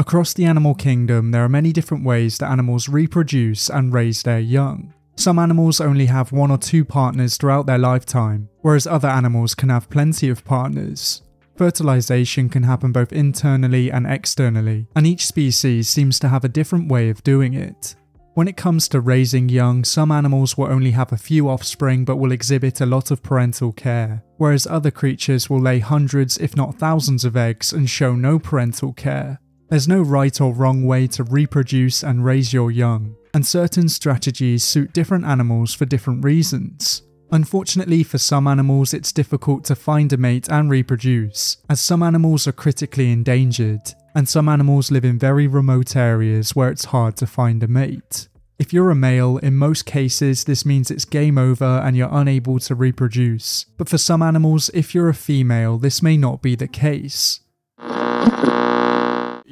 Across the animal kingdom, there are many different ways that animals reproduce and raise their young. Some animals only have one or two partners throughout their lifetime, whereas other animals can have plenty of partners. Fertilization can happen both internally and externally, and each species seems to have a different way of doing it. When it comes to raising young, some animals will only have a few offspring but will exhibit a lot of parental care, whereas other creatures will lay hundreds, if not thousands, of eggs and show no parental care. There's no right or wrong way to reproduce and raise your young, and certain strategies suit different animals for different reasons. Unfortunately, for some animals, it's difficult to find a mate and reproduce, as some animals are critically endangered, and some animals live in very remote areas where it's hard to find a mate. If you're a male, in most cases, this means it's game over and you're unable to reproduce. But for some animals, if you're a female, this may not be the case.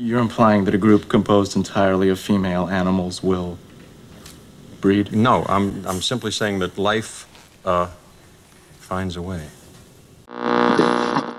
You're implying that a group composed entirely of female animals will breed? No, I'm, I'm simply saying that life uh, finds a way.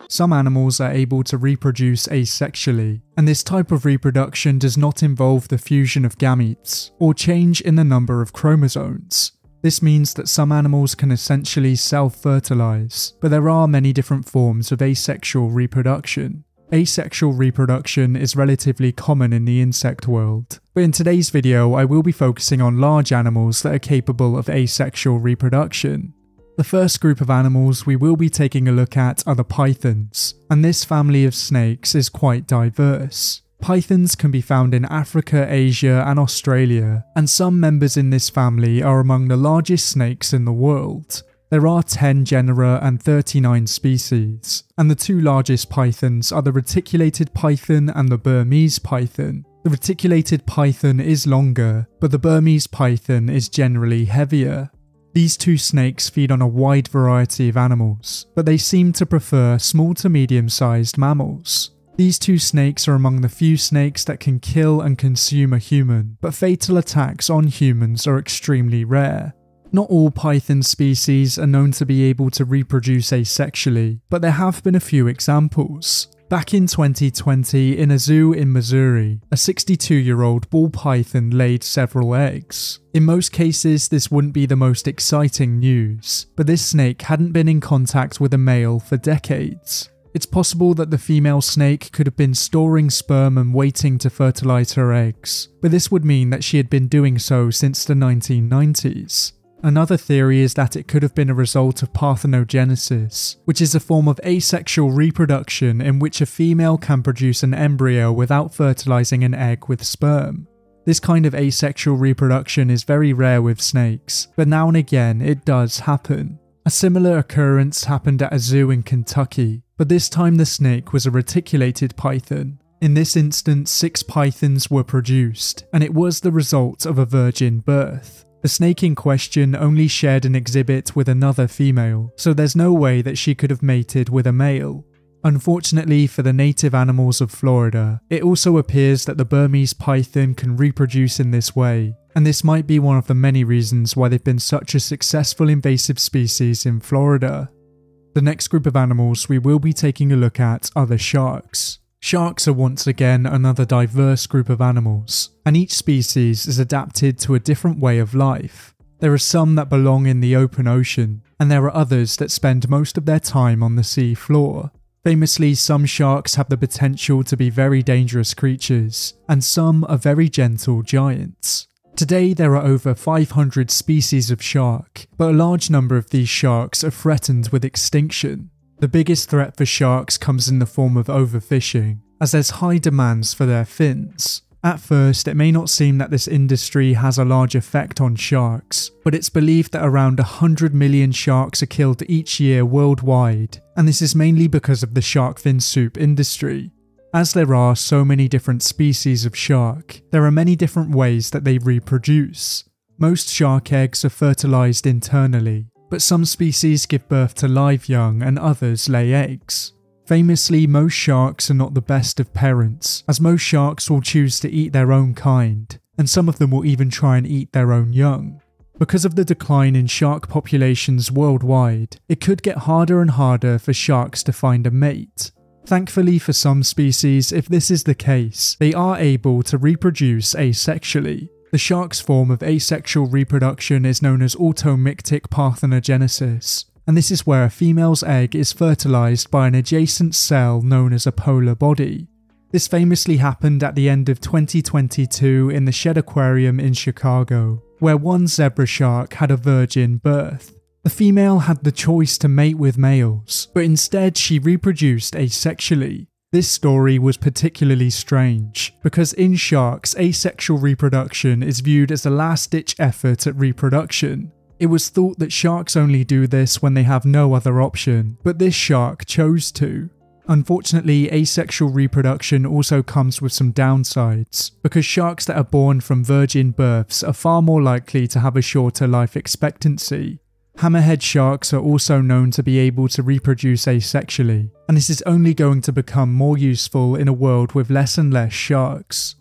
Some animals are able to reproduce asexually, and this type of reproduction does not involve the fusion of gametes or change in the number of chromosomes. This means that some animals can essentially self fertilize, but there are many different forms of asexual reproduction. Asexual reproduction is relatively common in the insect world, but in today's video I will be focusing on large animals that are capable of asexual reproduction. The first group of animals we will be taking a look at are the pythons, and this family of snakes is quite diverse. Pythons can be found in Africa, Asia, and Australia, and some members in this family are among the largest snakes in the world. There are 10 genera and 39 species, and the two largest pythons are the reticulated python and the Burmese python. The reticulated python is longer, but the Burmese python is generally heavier. These two snakes feed on a wide variety of animals, but they seem to prefer small to medium sized mammals. These two snakes are among the few snakes that can kill and consume a human, but fatal attacks on humans are extremely rare. Not all python species are known to be able to reproduce asexually, but there have been a few examples. Back in 2020, in a zoo in Missouri, a 62 year old ball python laid several eggs. In most cases, this wouldn't be the most exciting news, but this snake hadn't been in contact with a male for decades. It's possible that the female snake could have been storing sperm and waiting to fertilize her eggs, but this would mean that she had been doing so since the 1990s. Another theory is that it could have been a result of parthenogenesis, which is a form of asexual reproduction in which a female can produce an embryo without fertilizing an egg with sperm. This kind of asexual reproduction is very rare with snakes, but now and again it does happen. A similar occurrence happened at a zoo in Kentucky, but this time the snake was a reticulated python. In this instance, six pythons were produced, and it was the result of a virgin birth. The snake in question only shared an exhibit with another female, so there's no way that she could have mated with a male. Unfortunately for the native animals of Florida, it also appears that the Burmese python can reproduce in this way, and this might be one of the many reasons why they've been such a successful invasive species in Florida. The next group of animals we will be taking a look at are the sharks. Sharks are once again another diverse group of animals, and each species is adapted to a different way of life. There are some that belong in the open ocean, and there are others that spend most of their time on the sea floor. Famously, some sharks have the potential to be very dangerous creatures, and some are very gentle giants. Today, there are over 500 species of shark, but a large number of these sharks are threatened with extinction. The biggest threat for sharks comes in the form of overfishing, as there's high demands for their fins. At first, it may not seem that this industry has a large effect on sharks, but it's believed that around 100 million sharks are killed each year worldwide, and this is mainly because of the shark fin soup industry. As there are so many different species of shark, there are many different ways that they reproduce. Most shark eggs are fertilized internally, but some species give birth to live young and others lay eggs. Famously, most sharks are not the best of parents, as most sharks will choose to eat their own kind, and some of them will even try and eat their own young. Because of the decline in shark populations worldwide, it could get harder and harder for sharks to find a mate. Thankfully for some species, if this is the case, they are able to reproduce asexually. The shark's form of asexual reproduction is known as automictic parthenogenesis, and this is where a female's egg is fertilized by an adjacent cell known as a polar body. This famously happened at the end of 2022 in the Shedd Aquarium in Chicago, where one zebra shark had a virgin birth. The female had the choice to mate with males, but instead she reproduced asexually. This story was particularly strange because in sharks, asexual reproduction is viewed as a last ditch effort at reproduction. It was thought that sharks only do this when they have no other option, but this shark chose to. Unfortunately, asexual reproduction also comes with some downsides, because sharks that are born from virgin births are far more likely to have a shorter life expectancy. Hammerhead sharks are also known to be able to reproduce asexually, and this is only going to become more useful in a world with less and less sharks.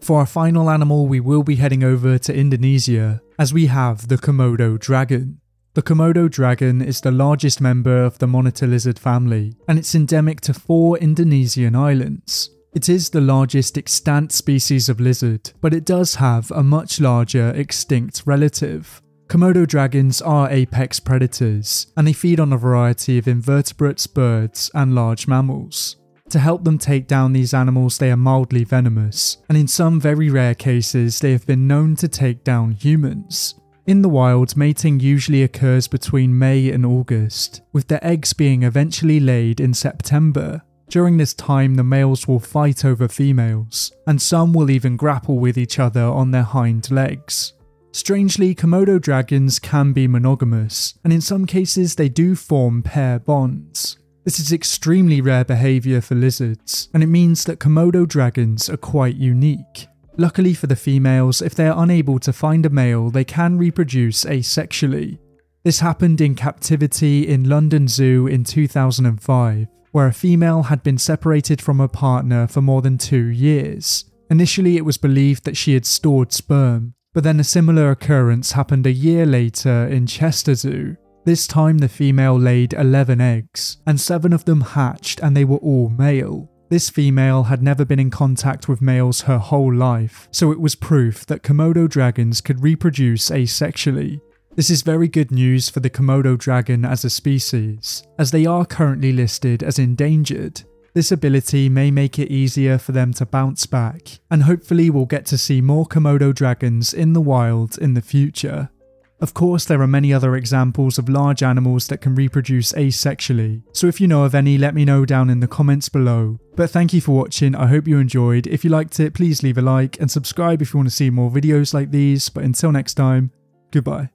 For our final animal, we will be heading over to Indonesia, as we have the Komodo dragon. The Komodo dragon is the largest member of the monitor lizard family, and it's endemic to four Indonesian islands. It is the largest extant species of lizard, but it does have a much larger extinct relative. Komodo dragons are apex predators, and they feed on a variety of invertebrates, birds, and large mammals. To help them take down these animals, they are mildly venomous, and in some very rare cases, they have been known to take down humans. In the wild, mating usually occurs between May and August, with the eggs being eventually laid in September. During this time, the males will fight over females, and some will even grapple with each other on their hind legs. Strangely, Komodo dragons can be monogamous, and in some cases, they do form pair bonds. This is extremely rare behaviour for lizards, and it means that Komodo dragons are quite unique. Luckily for the females, if they are unable to find a male, they can reproduce asexually. This happened in captivity in London Zoo in 2005, where a female had been separated from her partner for more than two years. Initially, it was believed that she had stored sperm, but then a similar occurrence happened a year later in Chester Zoo. This time, the female laid 11 eggs, and 7 of them hatched, and they were all male. This female had never been in contact with males her whole life, so it was proof that Komodo dragons could reproduce asexually. This is very good news for the Komodo dragon as a species, as they are currently listed as endangered. This ability may make it easier for them to bounce back, and hopefully we'll get to see more Komodo dragons in the wild in the future. Of course, there are many other examples of large animals that can reproduce asexually, so if you know of any, let me know down in the comments below. But thank you for watching, I hope you enjoyed. If you liked it, please leave a like and subscribe if you want to see more videos like these, but until next time, goodbye.